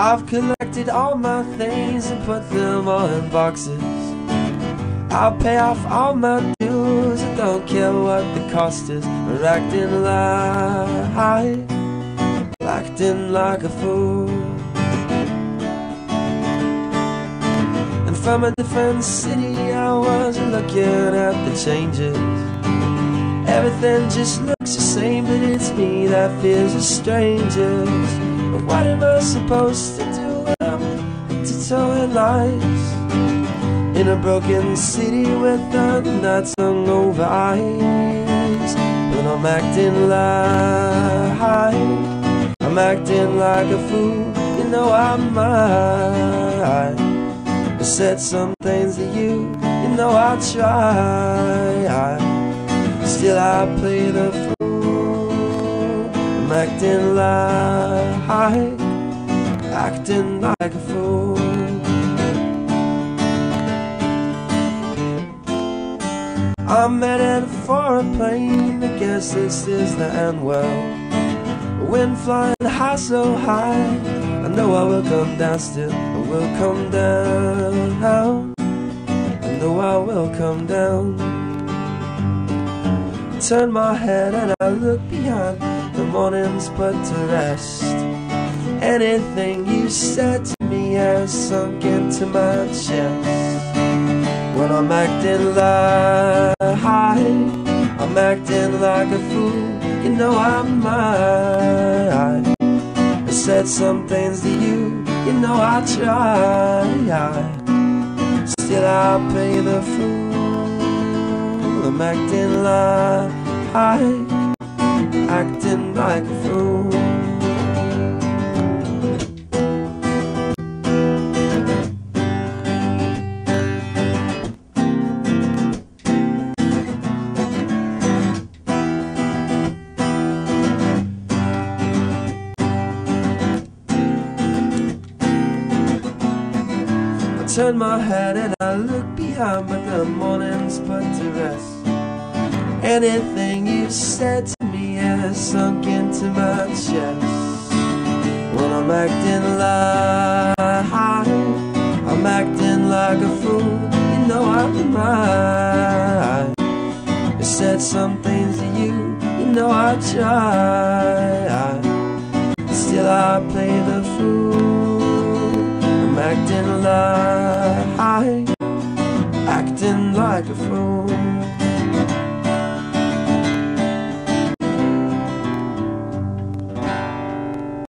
I've collected all my things and put them all in boxes. I'll pay off all my dues, I don't care what the cost is. But acting like, acting like a fool. And from a different city, I was looking at the changes. Everything just looks the same, but it's me that feels the strangest. But what am I supposed to do? When I'm tiptoeing lies? In a broken city with the hung over eyes. But I'm acting like I'm acting like a fool. You know I might I said some things to you. You know I try Still I play the fool I'm acting like Acting like a fool. I'm headed for a plane, I guess this is the end. Well Wind flying high so high I know I will come down still, I will come down. I know I will come down. Turn my head and I look behind morning's put to rest. Anything you said to me has sunk into my chest. When I'm acting like I'm acting like a fool. You know I'm might I said some things to you You know I try Still I play the fool. I'm acting like Acting like a fool I turn my head and I look behind, but the morning's put to rest. Anything you said has sunk into my chest. When I'm acting like I'm acting like a fool, you know I'm right. I said some things to you, you know I try. Still I play the fool. I'm acting like acting like a fool